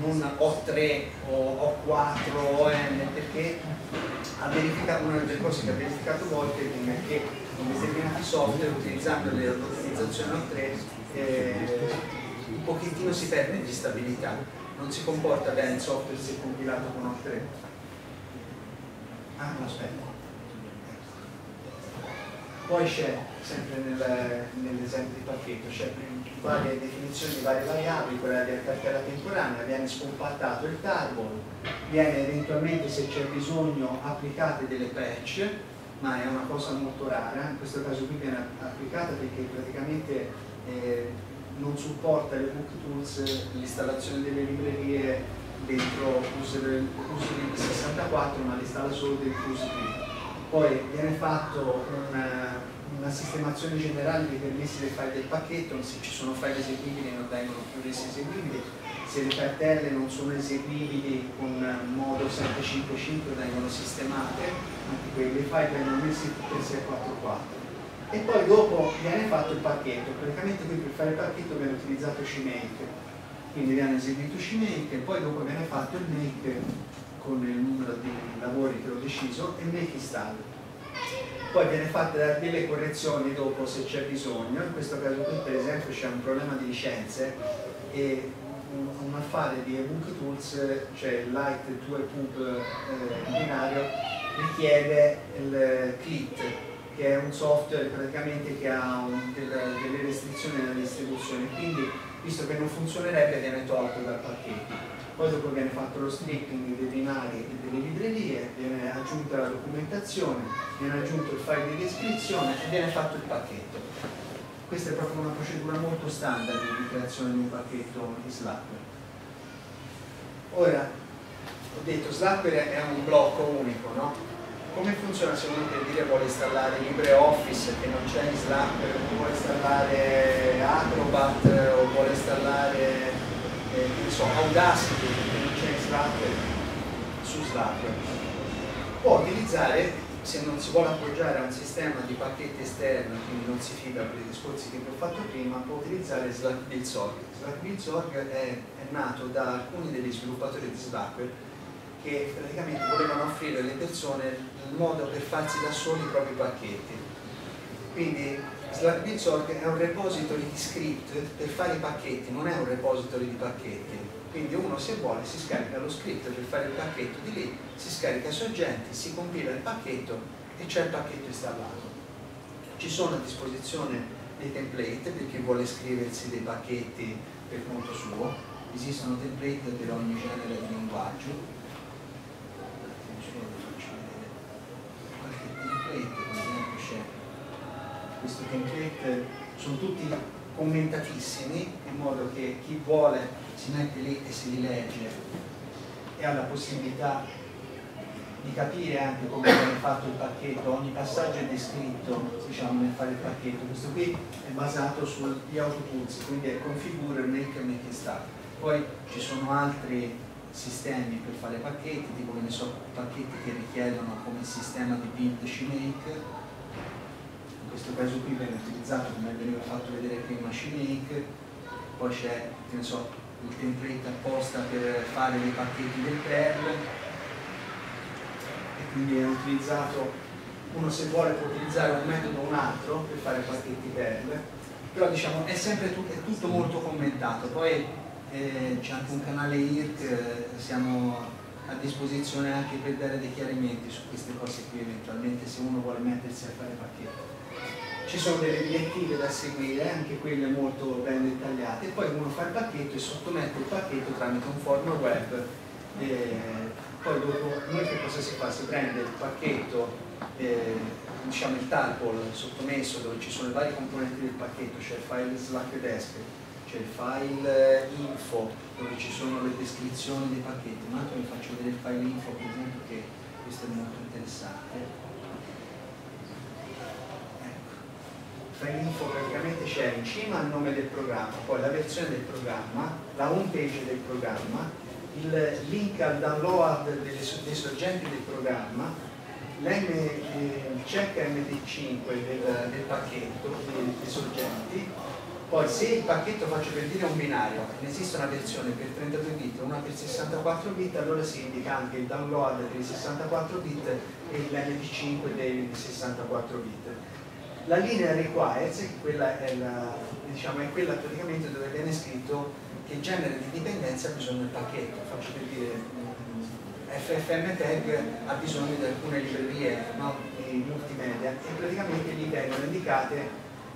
Speaker 2: non O3 o O4 o N perché ha verificato una delle cose che ha verificato volte è che con determinati software utilizzando l'ottimizzazione O3 eh, un pochettino si perde di stabilità. Non si comporta bene il software se compilato con O3 ah no aspetta poi c'è, sempre nel, nell'esempio di pacchetto, c'è varie definizioni di varie variabili, quella della cartella temporanea, viene scompattato il tarball, viene eventualmente se c'è bisogno applicate delle patch, ma è una cosa molto rara, in questo caso qui viene applicata perché praticamente eh, non supporta le book tools l'installazione delle librerie dentro USR 64 ma l'installa solo dentro USR poi viene fatto una, una, sistemazione generale dei permessi del file del pacchetto, se ci sono file eseguibili non vengono più resi eseguibili, se le cartelle non sono eseguibili con modo 755 vengono sistemate, anche quei file vengono messi tutti in 644. E poi dopo viene fatto il pacchetto, praticamente qui per fare il pacchetto viene utilizzato CMake, quindi viene eseguito CMake e poi dopo viene fatto il make con il numero di lavori che ho deciso e make install. Poi viene fatta delle correzioni dopo se c'è bisogno, in questo caso qui per esempio c'è un problema di licenze e un, affare di ebook tools, cioè light 2 pub eh, binario, richiede il CLIT che è un software praticamente che ha un, del, delle restrizioni nella distribuzione, quindi visto che non funzionerebbe viene tolto dal pacchetto poi dopo viene fatto lo stripping dei binari e delle librerie, viene aggiunta la documentazione, viene aggiunto il file di descrizione e viene fatto il pacchetto. Questa è proprio una procedura molto standard di creazione di un pacchetto di Slackware. Ora, ho detto Slackware è un blocco unico, no? Come funziona se uno per dire vuole installare LibreOffice che non c'è in o vuole installare Acrobat o vuole installare eh, so, Audacity che non c'è in Slack su Slack. Può utilizzare se non si vuole appoggiare a un sistema di pacchetti esterni quindi non si fida per i discorsi che vi ho fatto prima può utilizzare Slack Build-Org Slack Build-Org è, è, nato da alcuni degli sviluppatori di Slack che praticamente volevano offrire alle persone il modo per farsi da soli i propri pacchetti. Quindi Slack.org è un repository di script per fare i pacchetti, non è un repository di pacchetti. Quindi uno se vuole si scarica lo script per fare il pacchetto di lì, si scarica su agenti, si compila il pacchetto e c'è il pacchetto installato. Ci sono a disposizione dei template per chi vuole scriversi dei pacchetti per conto suo, esistono template per ogni genere di linguaggio. Qualche template questi template sono tutti commentatissimi in modo che chi vuole si mette lì e si li legge. E ha la possibilità di capire anche come viene fatto il pacchetto, ogni passaggio è descritto diciamo, nel fare il pacchetto, questo qui è basato sugli autotools, quindi è configure, make e make start. Poi ci sono altri sistemi per fare pacchetti, tipo che ne so, pacchetti che richiedono come sistema di build CMake, questo caso qui viene utilizzato come veniva fatto vedere prima CMake, poi c'è, che ne so, il template apposta per fare dei pacchetti del Perl, quindi è utilizzato, uno se vuole può utilizzare un metodo o un altro per fare pacchetti Perl, però diciamo è sempre tu, è tutto molto commentato, poi eh, c'è anche un canale IRC, siamo a disposizione anche per dare dei chiarimenti su queste cose qui eventualmente se uno vuole mettersi a fare pacchetti. Ci sono delle direttive da seguire, anche quelle molto ben dettagliate, e poi uno fa il pacchetto e sottomette il pacchetto tramite un form web. Eh, poi dopo noi che cosa si fa? Si prende il pacchetto, eh, diciamo il tarball sottomesso dove ci sono i vari componenti del pacchetto, c'è il file Slack Desk, c'è il file eh, info dove ci sono le descrizioni dei pacchetti, un attimo vi faccio vedere il file info per esempio che questo è molto interessante. Ecco. Il file info praticamente c'è in cima il nome del programma, poi la versione del programma, la home page del programma il link al download delle, dei sorgenti del programma, il check MD5 del, del pacchetto dei, dei, sorgenti, poi se il pacchetto faccio per dire un binario, ne esiste una versione per 32 bit e una per 64 bit, allora si indica anche il download dei 64 bit e l'MD5 dei 64 bit. La linea requires, quella è, la, diciamo, è quella praticamente dove viene scritto che genere di dipendenza ha bisogno del pacchetto. Faccio per dire, FFM tag ha bisogno di alcune librerie no? di multimedia e praticamente gli vengono indicate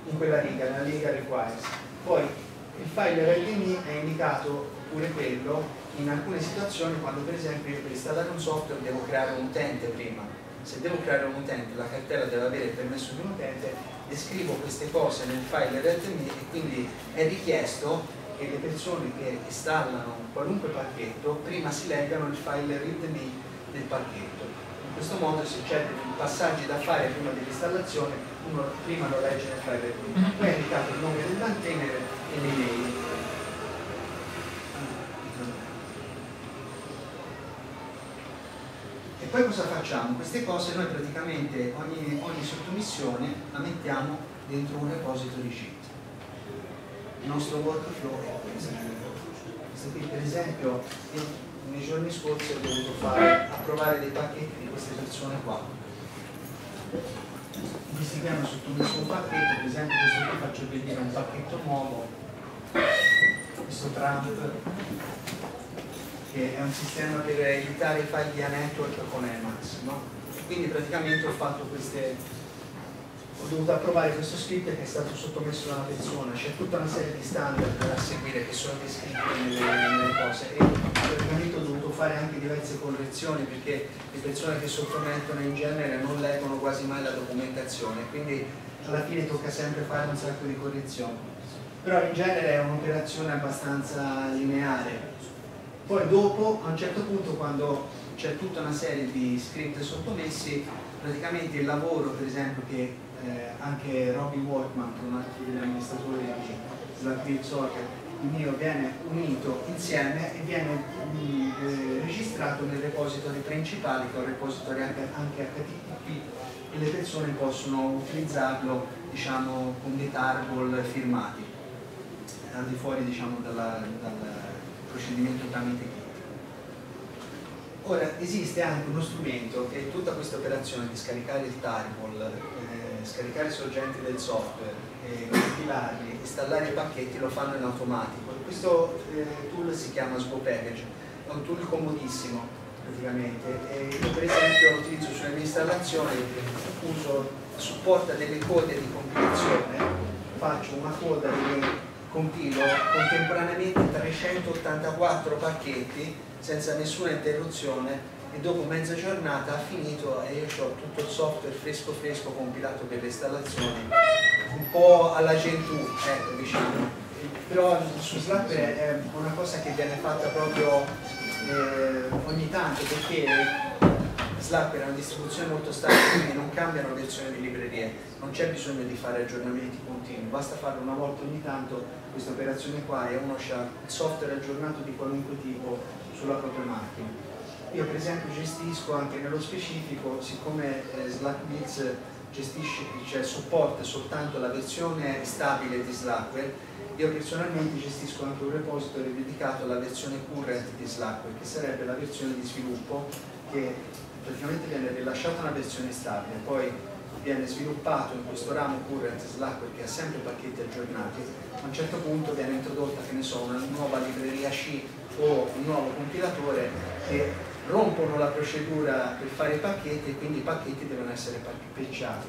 Speaker 2: in quella riga, nella riga requires. Poi il file RDMI è indicato pure quello in alcune situazioni quando per esempio io per installare un software devo creare un utente prima. Se devo creare un utente, la cartella deve avere il permesso di un utente, descrivo queste cose nel file RDMI e quindi è richiesto che le persone che installano qualunque pacchetto prima si leggano il file readme del pacchetto. In questo modo se c'è dei passaggi da fare prima dell'installazione, uno prima lo legge nel file readme. Poi è indicato il nome del maintainer e l'email. E poi cosa facciamo? Queste cose noi praticamente ogni, ogni sottomissione la mettiamo dentro un repository Git il nostro workflow è questo. Questo qui per esempio io nei giorni scorsi ho dovuto fare, approvare dei pacchetti di queste persone qua. Mi si chiama sottomesso un pacchetto, per esempio questo qui faccio vedere un pacchetto nuovo, questo Trump, che è un sistema per editare i file via network con Emacs. No? Quindi praticamente ho fatto queste ho dovuto approvare questo script che è stato sottomesso da una persona, c'è tutta una serie di standard da seguire che sono descritti nelle, nelle cose e praticamente ho dovuto fare anche diverse correzioni perché le persone che sottomettono in genere non leggono quasi mai la documentazione, quindi alla fine tocca sempre fare un sacco di correzioni. Però in genere è un'operazione abbastanza lineare. Poi dopo, a un certo punto, quando c'è tutta una serie di script sottomessi, praticamente il lavoro, per esempio, che eh, anche Robin Walkman, che è un altro degli amministratori di Slackville Soccer, il mio viene unito insieme e viene mh, mm, eh, registrato nel repository principale, che è un repository anche, anche HTTP, e le persone possono utilizzarlo diciamo, con dei tarball firmati, al di fuori diciamo, dalla, dal procedimento tramite Git. Ora esiste anche uno strumento che tutta questa operazione di scaricare il tarball eh, scaricare i sorgenti del software, eh, compilarli, installare i pacchetti lo fanno in automatico. Questo eh, tool si chiama Sgo Package, è un tool comodissimo praticamente. E io per esempio lo utilizzo sulle mie installazioni, uso, supporta delle code di compilazione, faccio una coda di compilo contemporaneamente 384 pacchetti senza nessuna interruzione e dopo mezza giornata ha finito e io ho tutto il software fresco fresco compilato per le installazioni. Un po' alla Gentoo, ecco diciamo però su Slack è una cosa che viene fatta proprio eh, ogni tanto perché Slackware è una distribuzione molto stabile, quindi non cambiano versioni di librerie, non c'è bisogno di fare aggiornamenti continui, basta farlo una volta ogni tanto questa operazione qua e uno ha software aggiornato di qualunque tipo sulla propria macchina. Io per esempio gestisco anche nello specifico, siccome eh, SlackBits gestisce, cioè supporta soltanto la versione stabile di Slackware, io personalmente gestisco anche un repository dedicato alla versione current di Slackware, che sarebbe la versione di sviluppo che praticamente viene rilasciata una versione stabile, poi viene sviluppato in questo ramo current Slackware che ha sempre pacchetti aggiornati, a un certo punto viene introdotta, che ne so, una nuova libreria C o un nuovo compilatore che rompono la procedura per fare i pacchetti e quindi i pacchetti devono essere patchati.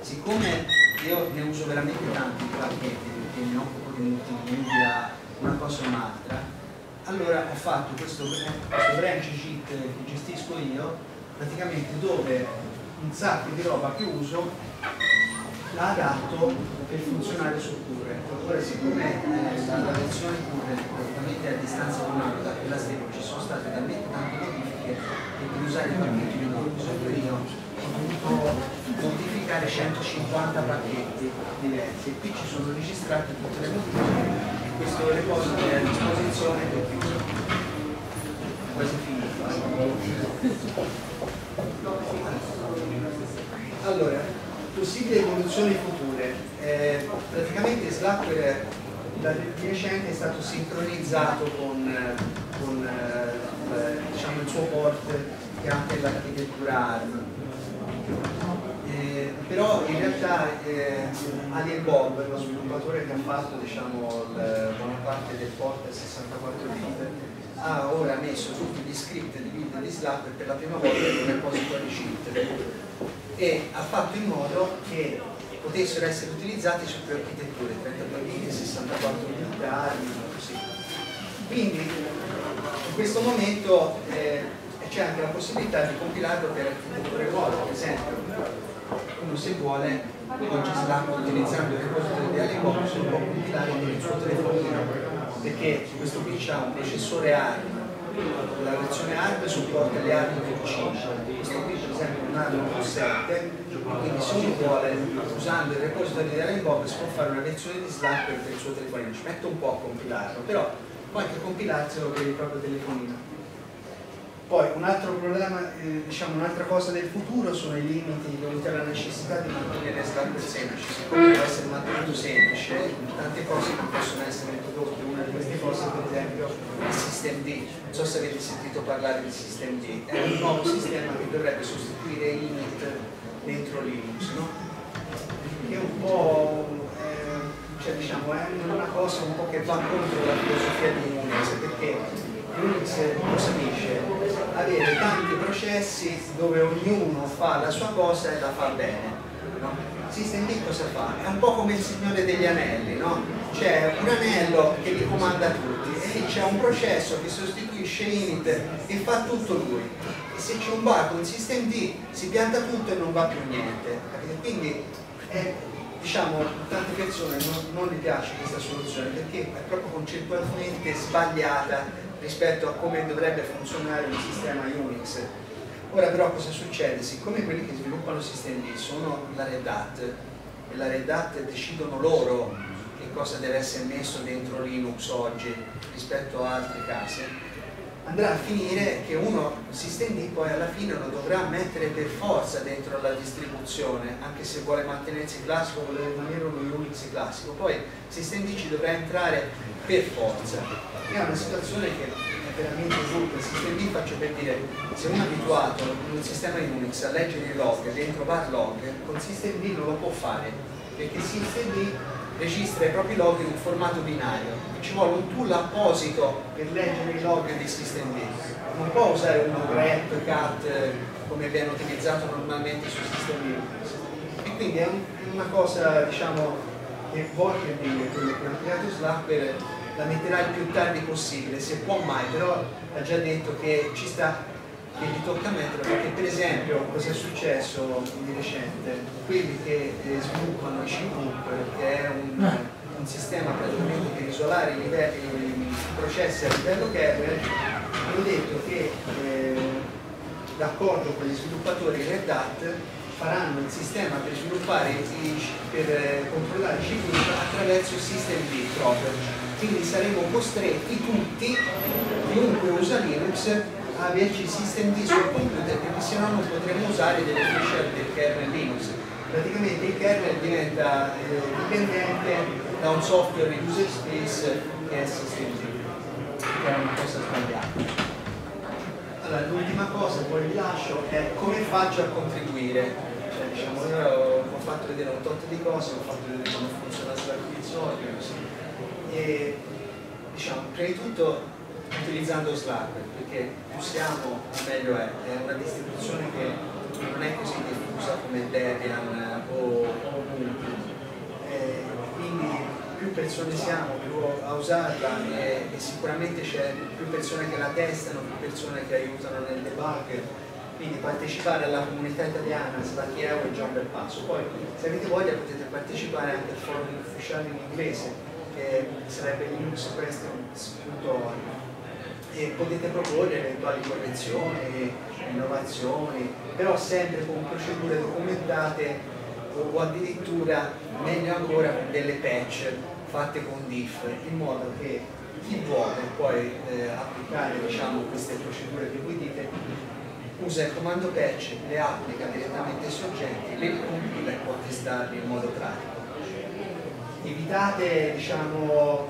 Speaker 2: Siccome io ne uso veramente tanti pacchetti perché mi occupo di multimedia, una cosa o un'altra, allora ho fatto questo, questo branch JIT che gestisco io, praticamente dove un sacco di roba che uso la adatto per funzionare sul current. Ora siccome eh, la, versione current praticamente a distanza di un anno da quella stessa ci sono state talmente tante modifiche che per usare i pacchetti che non uso io ho dovuto modificare 150 pacchetti diversi e qui ci sono registrate tutte le modifiche questo repository è a disposizione per chiuso. Quasi finito. Allora, possibili evoluzioni future. Eh, praticamente Slackware da recente è stato sincronizzato con, con eh, diciamo, il suo port che ha anche l'architettura ARM. Eh, però in realtà eh, Alien Bob, lo sviluppatore che ha fatto diciamo, il, buona parte del port 64 bit, ha ora messo tutti gli script di build di Slackware per la prima volta in un repository cheat e ha fatto in modo che potessero essere utilizzati su più architetture, 32 bit, 64 bit, ARM, così. Quindi in questo momento eh, c'è anche la possibilità di compilarlo per architetture nuove, per esempio uno se vuole oggi Slack utilizzando il repository di Alibox può compilare il suo telefonino perché questo qui ha un processore ARM la versione ARM supporta le ARM più 5 questo qui per esempio un ARM più 7 quindi se uno vuole usando il repository di Alibox può fare una versione di Slack per il suo telefonino. Ci mette un po' a compilarlo però può anche compilarselo per il proprio telefonino poi un altro problema, eh, diciamo un'altra cosa del futuro sono i limiti dovuti alla necessità di mantenere standard semplici. Siccome deve essere mantenuto semplice, tante cose non possono essere introdotte. Una di queste cose per esempio il System D. Non so se avete sentito parlare del System D. È un nuovo sistema che dovrebbe sostituire init dentro Linux, no? Che è un po' eh, cioè, diciamo, è una cosa un po' che va contro la filosofia di Unix, perché Unix cosa dice? Avere tanti processi dove ognuno fa la sua cosa e la fa bene. No? System D cosa fa? È un po' come il Signore degli Anelli, no? C'è un anello che li comanda tutti e lì c'è un processo che sostituisce init e fa tutto lui. E se c'è un bug in System D si pianta tutto e non va più niente. Quindi è diciamo tante persone non, non gli piace questa soluzione perché è proprio concettualmente sbagliata rispetto a come dovrebbe funzionare un sistema Unix. Ora però cosa succede? Siccome quelli che sviluppano sistemi sono la Red Hat e la Red Hat decidono loro che cosa deve essere messo dentro Linux oggi rispetto a altre case, andrà a finire che uno systemd poi alla fine lo dovrà mettere per forza dentro la distribuzione, anche se vuole mantenersi classico, vuole rimanere uno Unix classico, poi systemd ci dovrà entrare per forza è una situazione che è veramente brutta. Il sistema D faccio per dire, se uno è abituato in un sistema Unix a leggere i log dentro var log, con systemd non lo può fare, perché systemd registra i propri log in un formato binario e ci vuole un tool apposito per leggere i log di systemd. Non può usare uno grep, cat come viene utilizzato normalmente su sistemi Unix. E quindi è una cosa, diciamo, che voglio dire, quello che ha creato per la metterà il più tardi possibile, se può mai, però ha già detto che ci sta, che gli tocca metterlo, perché per esempio cosa è successo di recente? Quelli che eh, sviluppano i CPUP, che è un, un sistema praticamente per isolare i, livelli, i processi a livello kernel, hanno detto che eh, d'accordo con gli sviluppatori Red Hat faranno il sistema per sviluppare i, per eh, controllare i CPU attraverso il system D proprio quindi saremo costretti tutti chiunque usa Linux a averci il system D sul computer perché se no non potremo usare delle feature del kernel Linux praticamente il kernel diventa eh, dipendente da un software user space che è system D che è una cosa sbagliata allora, l'ultima cosa, poi vi lascio, è come faccio a contribuire. Cioè, diciamo, io ho fatto vedere un tot di cose, ho fatto vedere come funziona Wizard, così. E diciamo, prima di tutto utilizzando Slack, perché più siamo, meglio è. È una distribuzione che non è così diffusa come Debian o, Ubuntu. quindi più persone siamo più a usarla e, e sicuramente c'è più persone che la testano, più persone che aiutano nel debug quindi partecipare alla comunità italiana Slacchieo è già un bel passo poi se avete voglia potete partecipare anche al forum ufficiale in inglese che sarebbe linuxquestions.org e potete proporre eventuali correzioni, innovazioni però sempre con procedure documentate o addirittura meglio ancora delle patch fatte con diff in modo che chi vuole poi eh, applicare diciamo, queste procedure che voi dite usa il comando patch, le applica direttamente sui oggetti, le compila e può testarli in modo pratico. Evitate diciamo,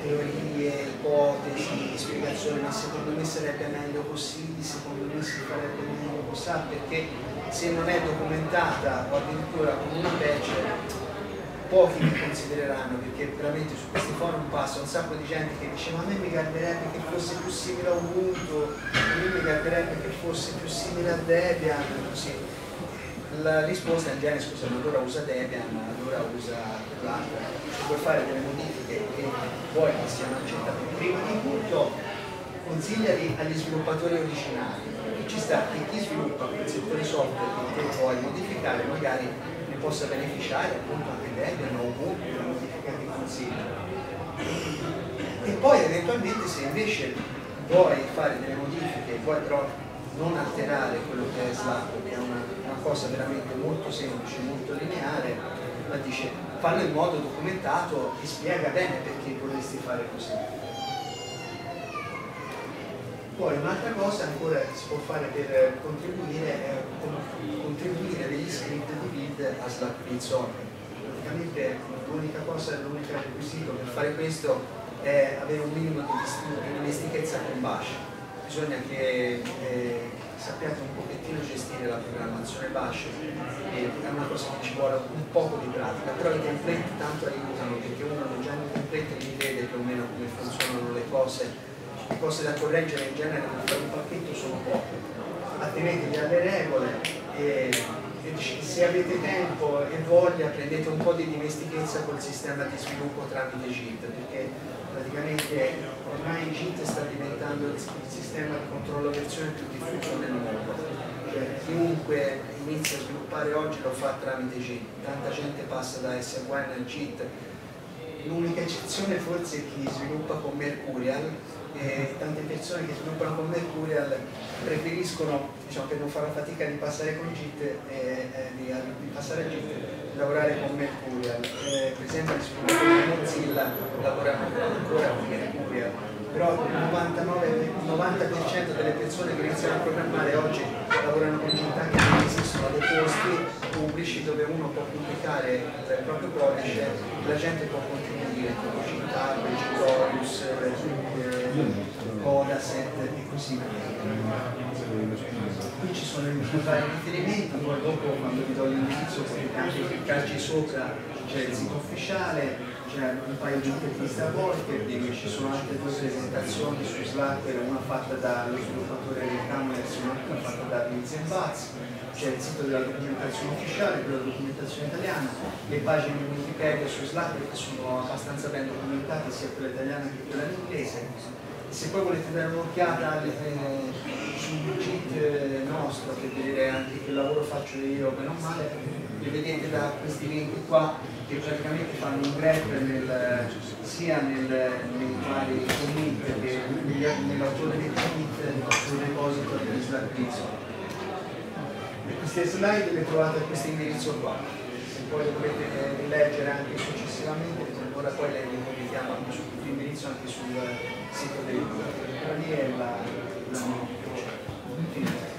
Speaker 2: teorie, ipotesi, spiegazioni, ma secondo me sarebbe meglio così, secondo me si farebbe meglio così, perché se non è documentata o addirittura con una patch pochi mi considereranno perché veramente su questi forum passa un sacco di gente che dice ma a me mi garberebbe che fosse più simile a Ubuntu, a me mi garberebbe che fosse più simile a Debian, così. La risposta in genere scusa, allora usa Debian, allora usa se vuoi fare delle modifiche che vuoi che siano accettate. Prima di tutto consigliali agli sviluppatori originali, ci sta che chi sviluppa quel settore software che vuoi modificare magari ne possa beneficiare appunto anche Debian o Ubuntu la modifica che consiglia. E poi eventualmente se invece vuoi fare delle modifiche vuoi però non alterare quello che è Slack che è una, una cosa veramente molto semplice, molto lineare ma dice fallo in modo documentato e spiega bene perché vorresti fare così poi un'altra cosa ancora che si può fare per contribuire è contribuire degli script di build a Slack Build Praticamente l'unica cosa, l'unico requisito per fare questo è avere un minimo di dimestichezza con Bash. Bisogna che eh, sappiate un pochettino gestire la programmazione Bash, è una cosa che ci vuole un poco di pratica, però i template tanto aiutano perché uno già nei template li vede più o meno come funzionano le cose. Le cose da correggere in genere per un pacchetto sono poche, attenetevi alle regole e, e se avete tempo e voglia prendete un po' di dimestichezza col sistema di sviluppo tramite JIT perché praticamente ormai JIT sta diventando il, sistema di controllo versione più diffuso nel mondo. Cioè, chiunque inizia a sviluppare oggi lo fa tramite JIT tanta gente passa da SQL a JIT l'unica eccezione forse è chi sviluppa con Mercurial e tante persone che sviluppano con Mercurial preferiscono, diciamo, per non fare la fatica di passare con JIT, eh, eh, di, di, passare JIT, lavorare con Mercurial. Eh, per esempio gli sviluppatori Mozilla lavorano ancora con Mercurial, però il 99, 90% delle persone che iniziano a programmare oggi lavorano con JIT anche perché esistono dei posti pubblici dove uno può pubblicare il proprio codice, la gente può contribuire, può citare, Gitorius, Codaset e così via. Qui ci sono i vari riferimenti, poi dopo quando vi do l'indirizzo potete anche cliccarci sopra, c'è il sito ufficiale, c'è un paio di interviste a volte, ci sono altre due presentazioni su Slack, una fatta dallo sviluppatore del Camers e un'altra fatta da Vince Buzz c'è il sito della documentazione ufficiale, della documentazione italiana, le pagine di Wikipedia su Slack che sono abbastanza ben documentate sia quella italiana che quella in inglese. Se poi volete dare un'occhiata eh, sul kit eh, nostro per vedere anche che lavoro faccio io, meno male, li vedete da questi link qua che praticamente fanno un grep nel, sia nel, nei vari commit che nell'autore dei commit sul repository di Slack Pizzo Queste slide le trovate a questo indirizzo qua, se poi le dovete rileggere anche successivamente, ora poi le richiamo anche su questo indirizzo anche sul sito del lì è la, la